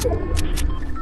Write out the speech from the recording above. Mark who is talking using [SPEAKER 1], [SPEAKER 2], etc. [SPEAKER 1] フフフ。